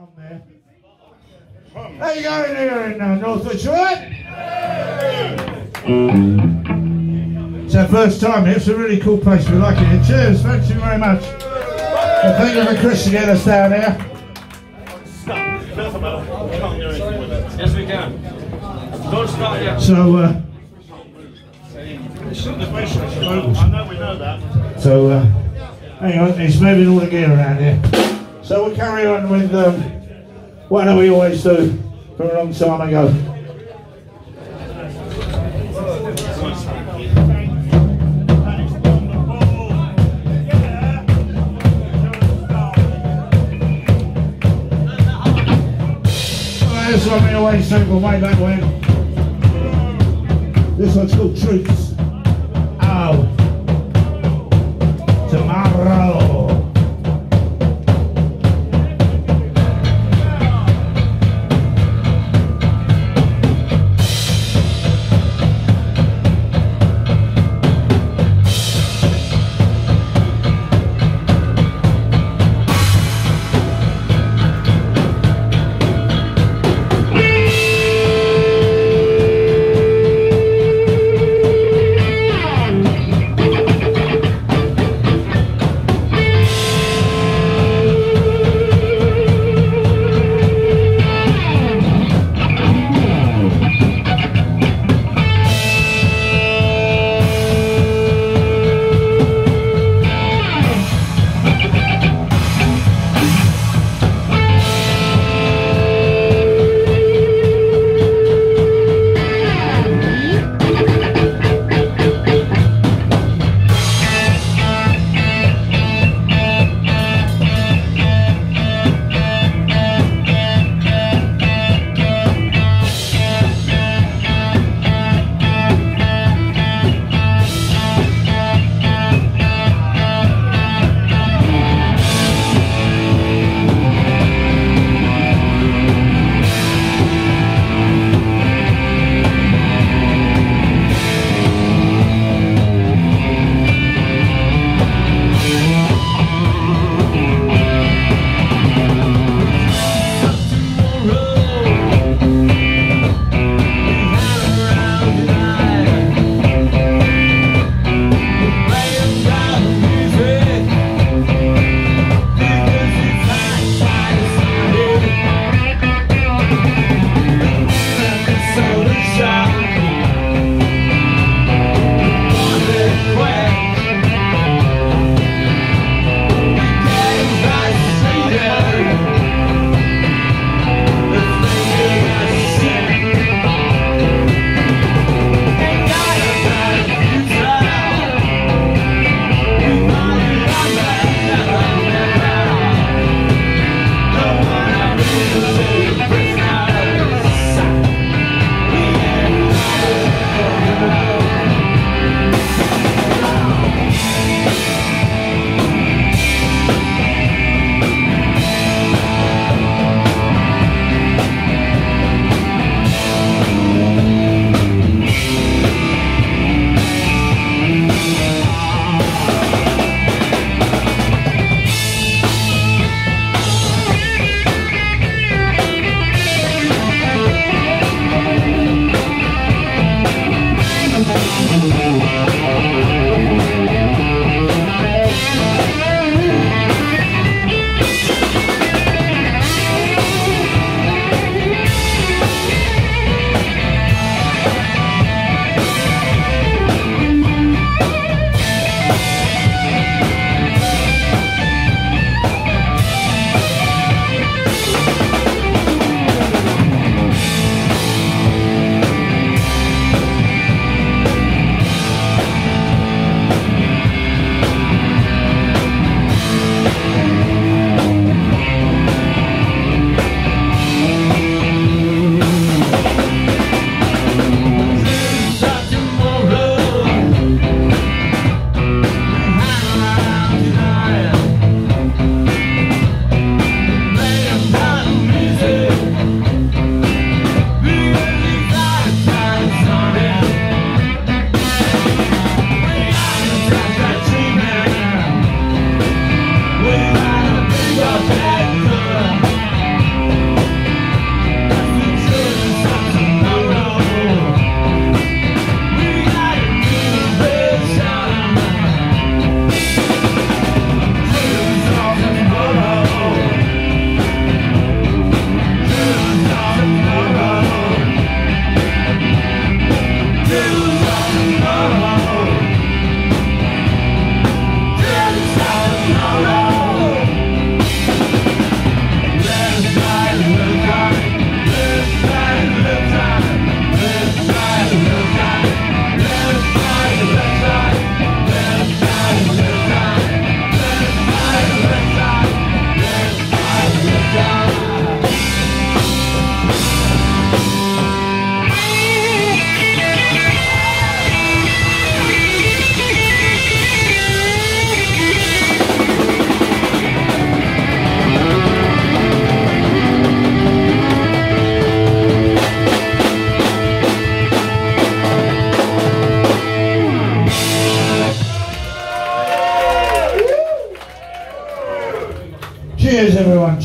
hum there. How you going here in uh, Northwich, all right? It's our first time here. It's a really cool place. We like it. Cheers. Thank you very much. And thank you for Chris to get us down here. Yes, we can. Don't start yet. So, uh, I know we know that. so uh, hang on. He's moving all the gear around here. So we'll carry on with um, what we always do from a long time ago. This one we always sample way back when. This one's called Troops. Oh. Tomorrow.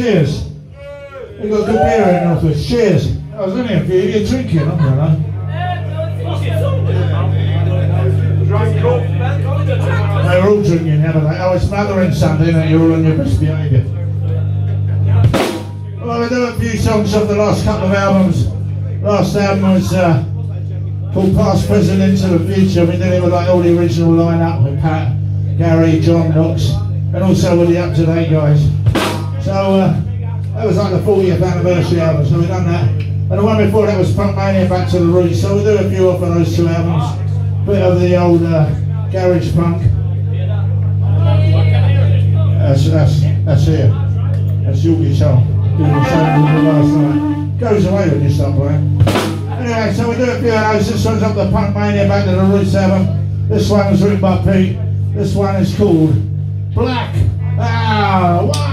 Cheers. We got good beer in Northwich. Cheers. I was only a few. You're drinking, don't know. They were all drinking, haven't they? Oh, it's Mothering Sunday, and you're all on your best behaviour. Well, we do a few songs off the last couple of albums. Last album was uh, called Past, Present, Into the Future. We did it with like all the original lineup with Pat, Gary, John, Knox, and also with the up to date guys. So uh, that was like the 40th anniversary album, so we've done that. And the one before that was Punk Mania Back to the Roots. So we'll do a few off of those two albums. Bit of the old uh, garage punk. That's that's that's here. That's your guitar. Doing the same last night. Goes away when you stop playing. Anyway, so we do a few of those. This one's up the Punk Mania Back to the Roots album. This one was written by Pete. This one is called Black. Ah,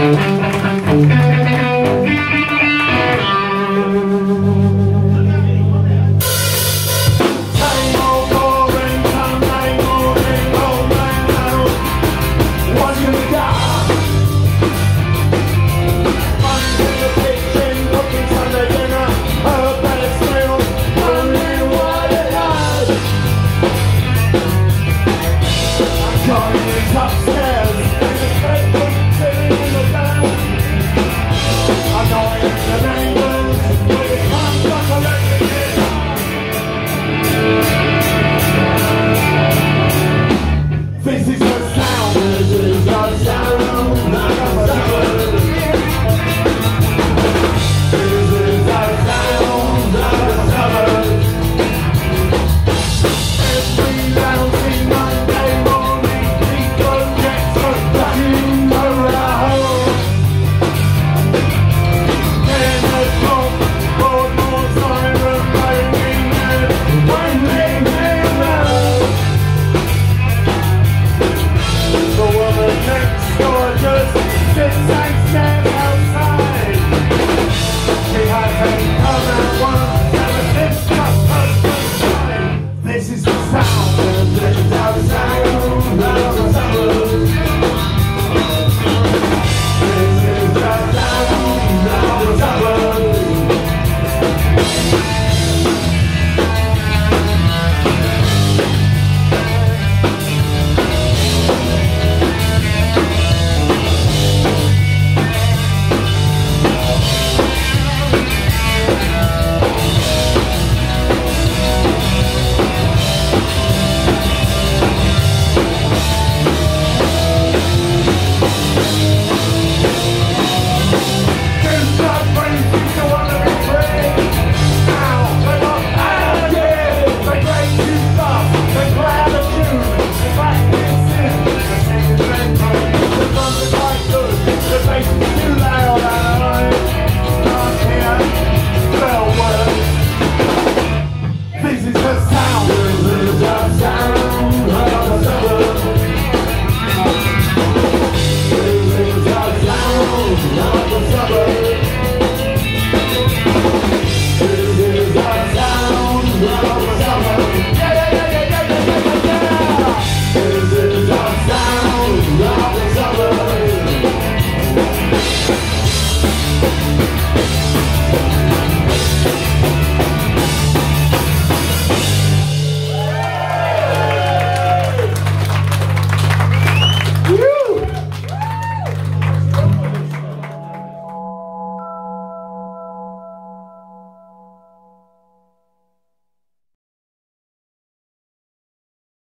Música